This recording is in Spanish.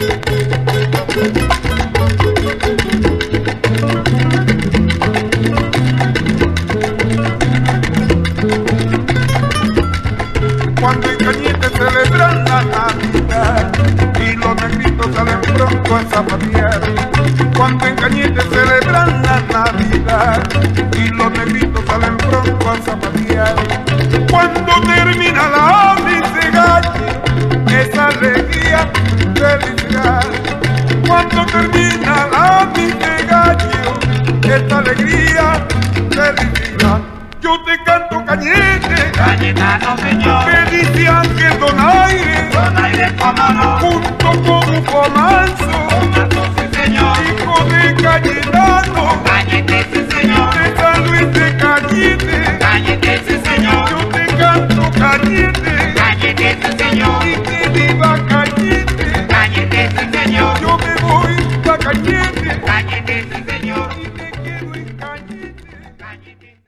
Cuando en Cañete celebran la Navidad y los negritos salen pronto a zapatear. Cuando en Cañete celebran la Navidad y los negritos salen pronto a zapatear. Cuando termina la galle, esa alegría cuando termina la engaño, esta alegría terrible. Yo te canto cañete, Cayetano señor, me dice Ángel Donaire, Donaire como no. keep it.